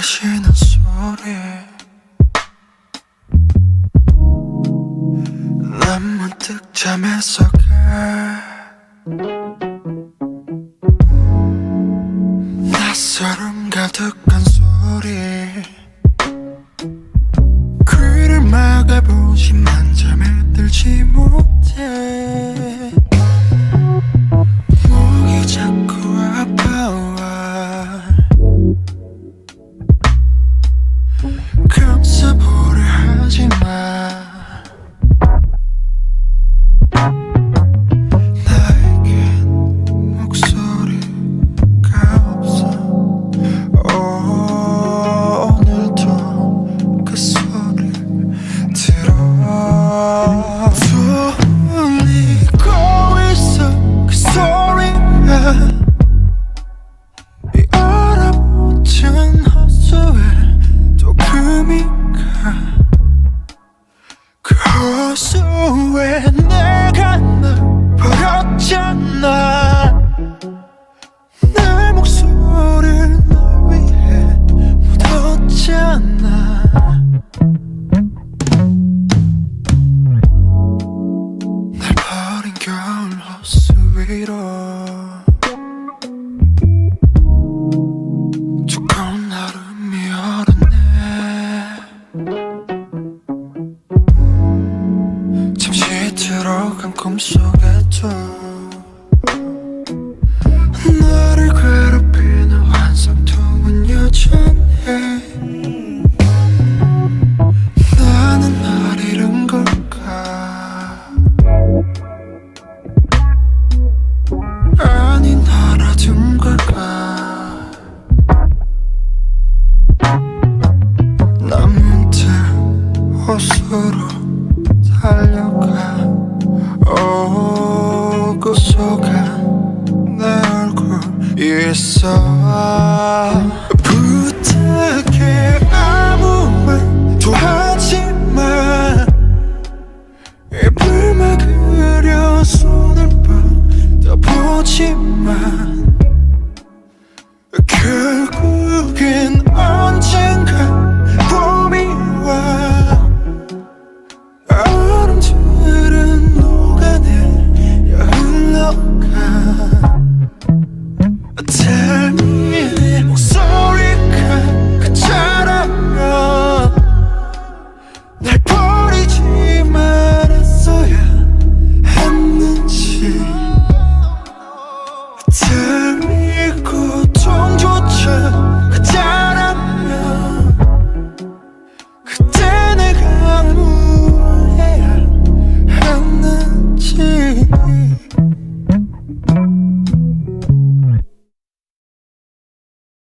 가시는 소리. 난 문득 잠에서 가 낯설음 가득한 소리. 귀를 막아보지만 잠에 들지 못 헛소에 내가 널 버렸잖아. 내 목소리를 널 위해 묻었잖아. 날 버린 겨울 호수 위로 꿈속에도 있어 부탁해. 아무 말도 하지 마 불만 그려 손을 뻗어보지 마